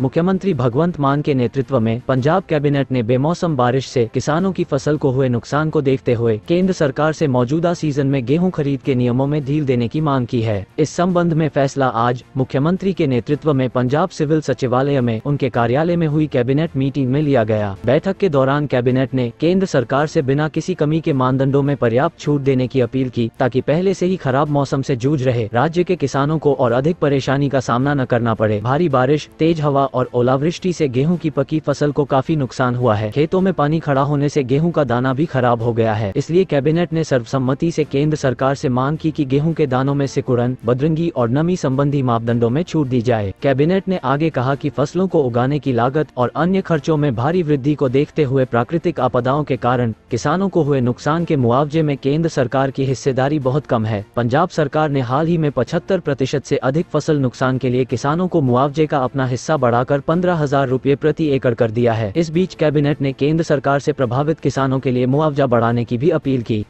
मुख्यमंत्री भगवंत मान के नेतृत्व में पंजाब कैबिनेट ने बेमौसम बारिश से किसानों की फ़सल को हुए नुकसान को देखते हुए केंद्र सरकार से मौजूदा सीज़न में गेहूँ खरीद के नियमों में ढील देने की मांग की है। इस संबंध में फैसला आज मुख्यमंत्री के नेतृत्व में पंजाब सिविल सचिवालय में उनके कार्यालय में हुई कैबिनेट मीटिंग में लिया गया। बैठक के दौरान कैबिनेट ने केंद्र सरकार ऐसी बिना किसी कमी के मानदंडो में पर्याप्त छूट देने की अपील की ताकि पहले ऐसी ही खराब मौसम ऐसी जूझ रहे राज्य के किसानों को और अधिक परेशानी का सामना न करना पड़े। भारी बारिश, तेज हवा और ओलावृष्टि से गेहूँ की पकी फ़सल को काफ़ी नुकसान हुआ है। खेतों में पानी खड़ा होने से गेहूँ का दाना भी खराब हो गया है। इसलिए कैबिनेट ने सर्वसम्मति से केंद्र सरकार से मांग की कि गेहूँ के दानों में सिकुड़न, बदरंगी और नमी संबंधी मापदंडों में छूट दी जाए। कैबिनेट ने आगे कहा कि फ़सलों को उगाने की लागत और अन्य खर्चों में भारी वृद्धि को देखते हुए प्राकृतिक आपदाओं के कारण किसानों को हुए नुकसान के मुआवजे में केंद्र सरकार की हिस्सेदारी बहुत कम है। पंजाब सरकार ने हाल ही में पचहत्तर प्रतिशत से अधिक फ़सल नुकसान के लिए किसानों को मुआवजे का अपना हिस्सा बढ़ाकर पंद्रह हज़ार रूपए प्रति एकड़ कर दिया है। इस बीच कैबिनेट ने केंद्र सरकार से प्रभावित किसानों के लिए मुआवजा बढ़ाने की भी अपील की।